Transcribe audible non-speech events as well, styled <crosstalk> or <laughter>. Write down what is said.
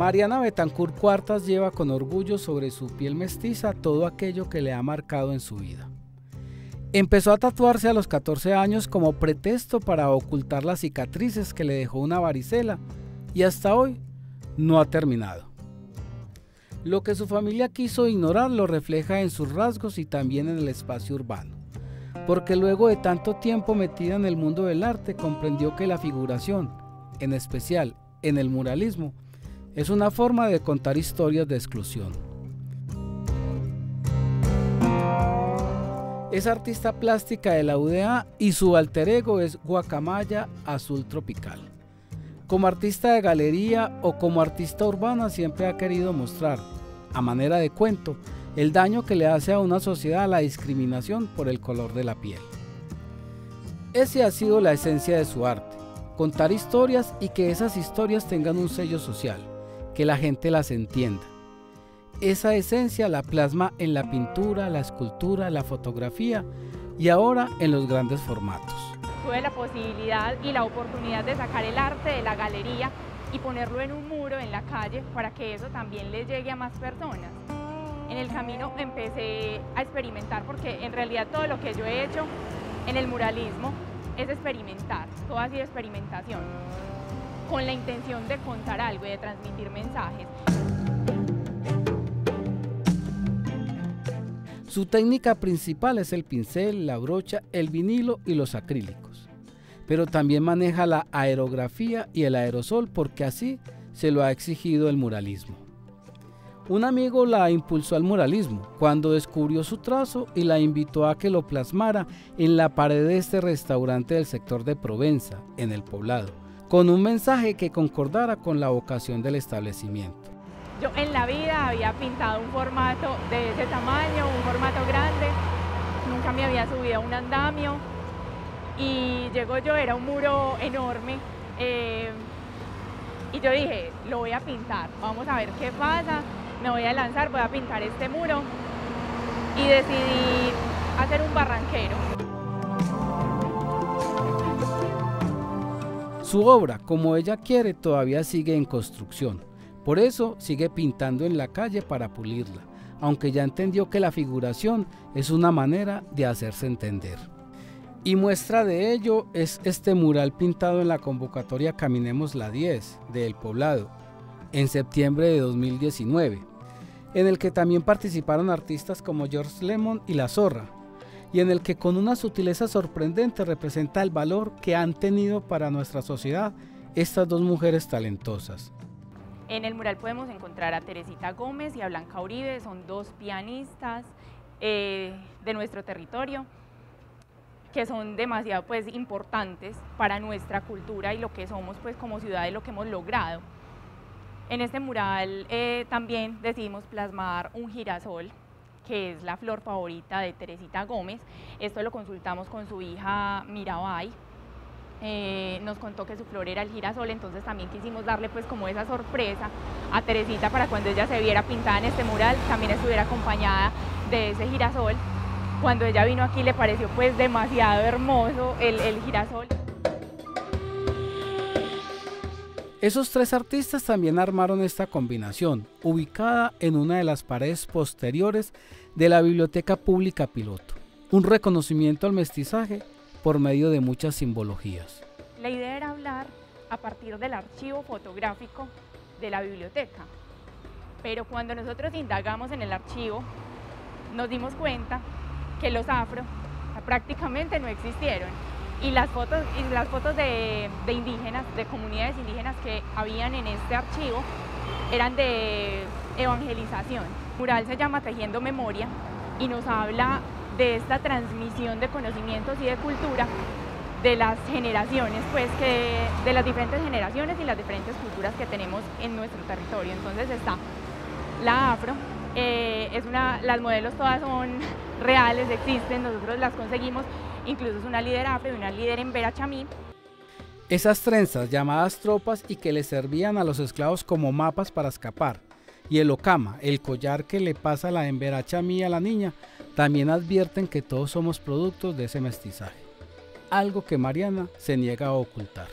Mariana Betancourt Cuartas lleva con orgullo sobre su piel mestiza todo aquello que le ha marcado en su vida. Empezó a tatuarse a los 14 años como pretexto para ocultar las cicatrices que le dejó una varicela y hasta hoy no ha terminado. Lo que su familia quiso ignorar lo refleja en sus rasgos y también en el espacio urbano, porque luego de tanto tiempo metida en el mundo del arte comprendió que la figuración, en especial en el muralismo, es una forma de contar historias de exclusión. Es artista plástica de la UDA y su alter ego es Guacamaya Azul Tropical. Como artista de galería o como artista urbana siempre ha querido mostrar, a manera de cuento, el daño que le hace a una sociedad la discriminación por el color de la piel. Ese ha sido la esencia de su arte, contar historias y que esas historias tengan un sello social, que la gente las entienda. Esa esencia la plasma en la pintura, la escultura, la fotografía y ahora en los grandes formatos. Tuve la posibilidad y la oportunidad de sacar el arte de la galería y ponerlo en un muro en la calle para que eso también le llegue a más personas. En el camino empecé a experimentar porque en realidad todo lo que yo he hecho en el muralismo es experimentar, todo ha sido experimentación, con la intención de contar algo y de transmitir mensajes. Su técnica principal es el pincel, la brocha, el vinilo y los acrílicos. Pero también maneja la aerografía y el aerosol porque así se lo ha exigido el muralismo. Un amigo la impulsó al muralismo cuando descubrió su trazo y la invitó a que lo plasmara en la pared de este restaurante del sector de Provenza, en el poblado, con un mensaje que concordara con la vocación del establecimiento. Yo en la vida había pintado un formato de ese tamaño, un formato grande, nunca me había subido a un andamio y llegó yo, era un muro enorme eh, y yo dije, lo voy a pintar, vamos a ver qué pasa, me voy a lanzar, voy a pintar este muro y decidí hacer un barranquero. Su obra, como ella quiere, todavía sigue en construcción por eso sigue pintando en la calle para pulirla, aunque ya entendió que la figuración es una manera de hacerse entender. Y muestra de ello es este mural pintado en la convocatoria Caminemos la 10 de El Poblado, en septiembre de 2019, en el que también participaron artistas como George Lemon y La Zorra, y en el que con una sutileza sorprendente representa el valor que han tenido para nuestra sociedad estas dos mujeres talentosas. En el mural podemos encontrar a Teresita Gómez y a Blanca Uribe, son dos pianistas eh, de nuestro territorio que son demasiado pues, importantes para nuestra cultura y lo que somos pues, como ciudad y lo que hemos logrado. En este mural eh, también decidimos plasmar un girasol, que es la flor favorita de Teresita Gómez. Esto lo consultamos con su hija Mirabay, eh, nos contó que su flor era el girasol, entonces también quisimos darle pues como esa sorpresa a Teresita para cuando ella se viera pintada en este mural, también estuviera acompañada de ese girasol. Cuando ella vino aquí le pareció pues demasiado hermoso el, el girasol. Esos tres artistas también armaron esta combinación, ubicada en una de las paredes posteriores de la Biblioteca Pública Piloto. Un reconocimiento al mestizaje por medio de muchas simbologías. La idea era hablar a partir del archivo fotográfico de la biblioteca, pero cuando nosotros indagamos en el archivo nos dimos cuenta que los afro prácticamente no existieron y las fotos, y las fotos de, de indígenas, de comunidades indígenas que habían en este archivo eran de evangelización. El mural se llama Tejiendo Memoria y nos habla de esta transmisión de conocimientos y de cultura de las generaciones, pues que de las diferentes generaciones y las diferentes culturas que tenemos en nuestro territorio. Entonces está la afro, eh, es una, las modelos todas son <laughs> reales, existen, nosotros las conseguimos, incluso es una líder afro una líder en Verachamí. Esas trenzas llamadas tropas y que le servían a los esclavos como mapas para escapar, y el okama, el collar que le pasa la Chamí a la niña, también advierten que todos somos productos de ese mestizaje, algo que Mariana se niega a ocultar.